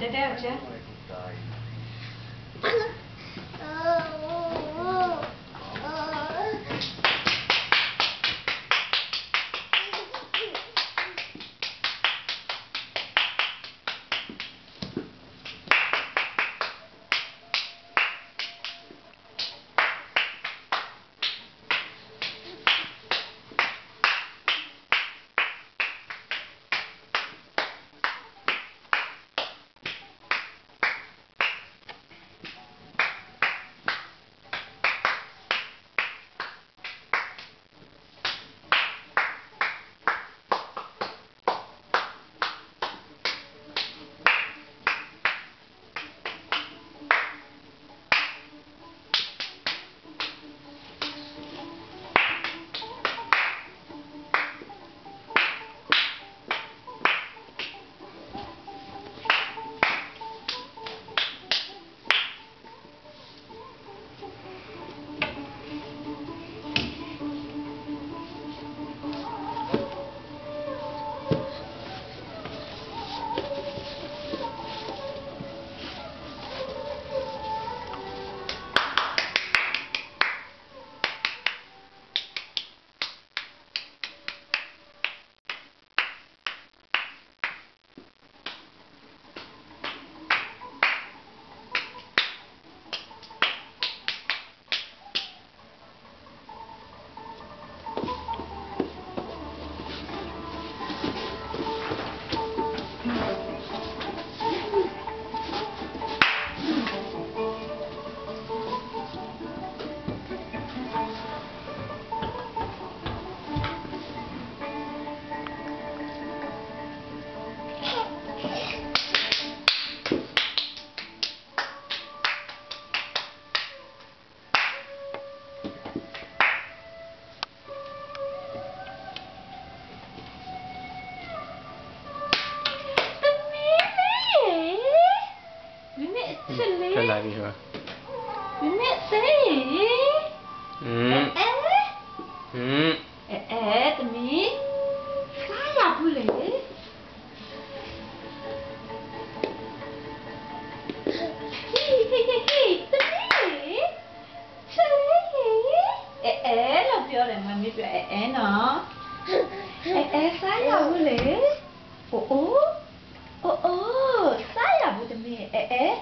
Dede amca. Actually, trở lại đi rồi. Mẹ xí ừ. Ế ừ. Ế ế tụi mí. Khá là vui lễ ế ế là vô để mà mi ế ế nó. Ế ế khá là vui lễ ủa ủa ủa ủa khá là vui tụi mí. Ế ế.